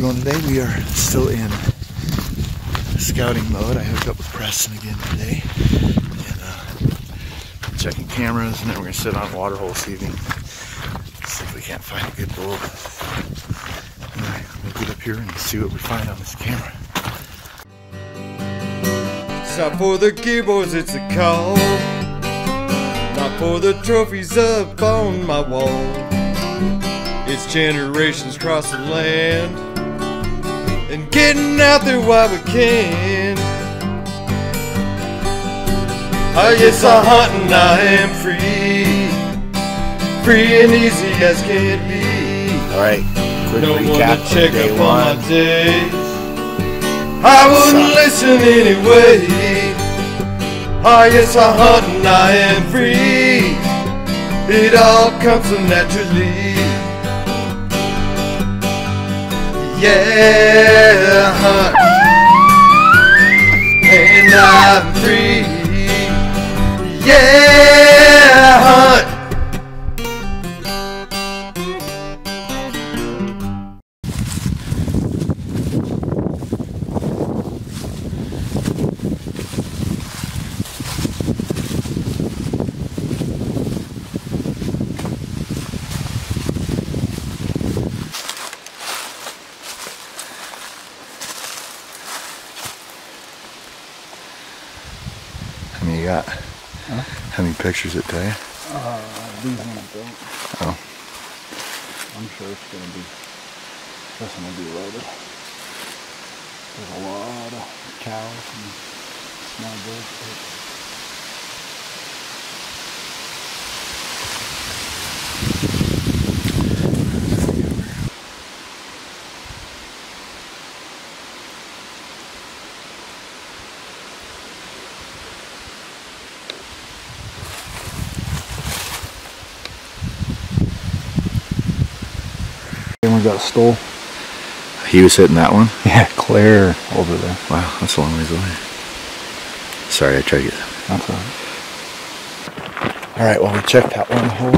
going today. We are still in scouting mode. I hooked up with Preston again today. And uh, checking cameras and then we're gonna sit on a water hole this evening. See if we can't find a good bull. Anyway, we'll get up here and see what we find on this camera. Stop for the keyboards, it's a call. Not for the trophies up on my wall. It's generations cross the land and getting out there while we can. I guess I hunt and I am free, free and easy as can be. All right, quick No one recap to check day up on one. my days. I wouldn't listen anyway. I guess I hunt and I am free. It all comes so naturally. Yeah, hunt and I'm free. Yeah, How many you got? How many pictures it tell you? Uh, these ones don't. Oh. I'm sure it's gonna be, this one will be loaded. There's a lot of cows and small goats. And we got stole. He was hitting that one. Yeah, clear over there. Wow, that's a long ways away. Sorry, I tried to get. That's all right. All right, well we checked that one hole.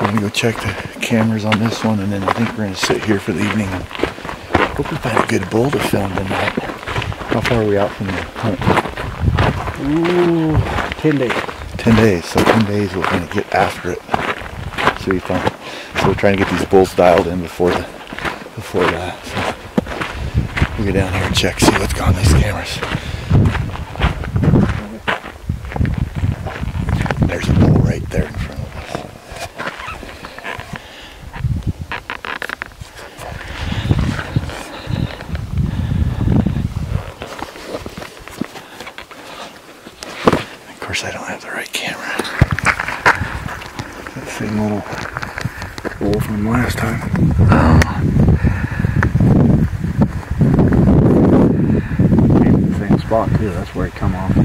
We're gonna go check the cameras on this one, and then I think we're gonna sit here for the evening and hope we find a good bull to film tonight. How far are we out from the hunt? Ooh, 10 days. Ten days. So ten days we're gonna get after it. Should be fun. So we're trying to get these bulls dialed in before the before that. So we'll get down here and check, see what's going on these cameras. There's a bull right there in front of us. Of course, I don't have the right camera. That same little from last time. Same spot too. That's where he come off.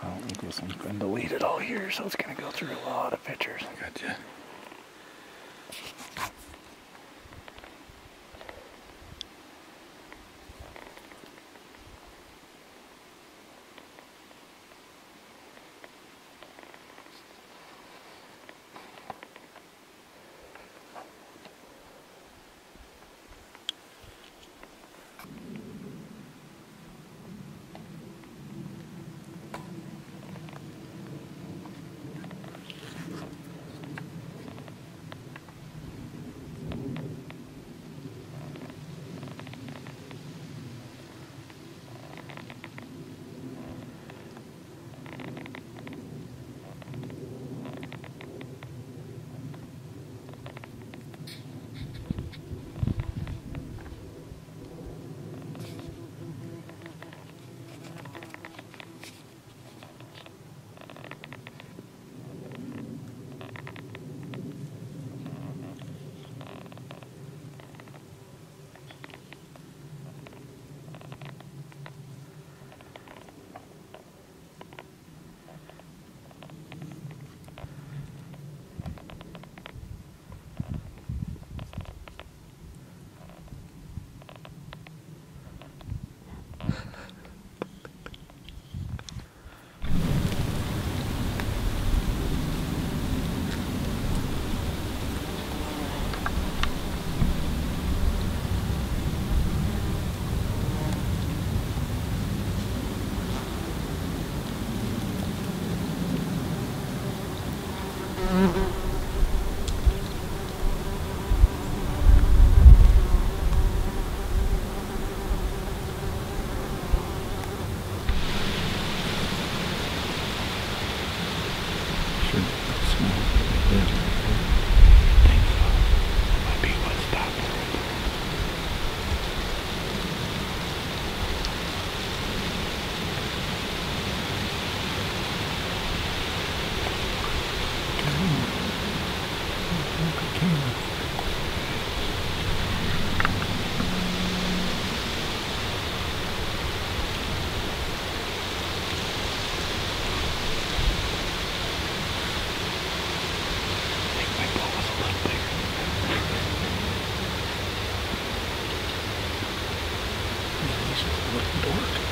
I think this one's been deleted all here, so it's gonna go through a lot of pictures. Gotcha. Dork.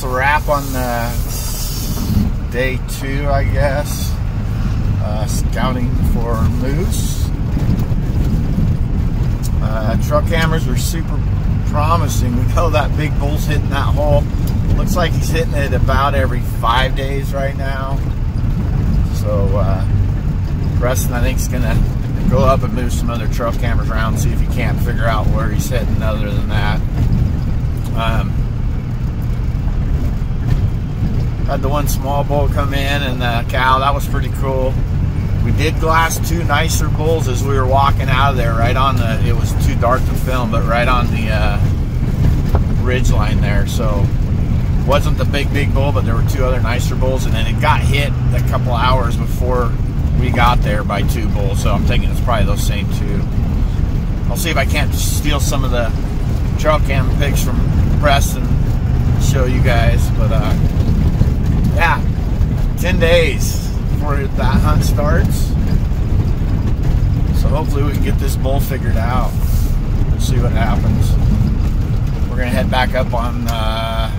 That's a wrap on the day two, I guess. Uh, scouting for moose. Uh, truck cameras are super promising. We know that big bull's hitting that hole. Looks like he's hitting it about every five days right now. So uh, Preston, I think, is going to go up and move some other truck cameras around, see if he can't figure out where he's hitting other than that. Um, had the one small bull come in and the cow, that was pretty cool. We did glass two nicer bulls as we were walking out of there, right on the, it was too dark to film, but right on the uh, ridge line there. So wasn't the big, big bull, but there were two other nicer bulls, and then it got hit a couple hours before we got there by two bulls, so I'm thinking it's probably those same two. I'll see if I can't steal some of the trail cam pics from Preston, show you guys. But uh, yeah, 10 days before that hunt starts. So hopefully we can get this bull figured out. We'll see what happens. We're gonna head back up on uh,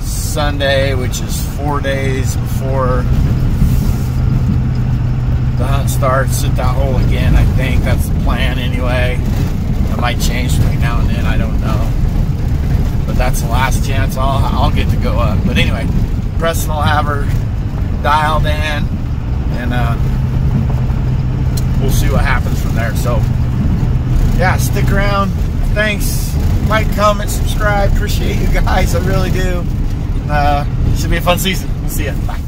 Sunday, which is four days before the hunt starts, sit that hole again. I think that's the plan anyway. It might change between now and then. I don't know, that's the last chance I'll I'll get to go up. But anyway, Preston will have her dialed in, and uh, we'll see what happens from there. So yeah, stick around. Thanks. Like, comment, subscribe. Appreciate you guys. I really do. Uh, should be a fun season. We'll see ya. Bye.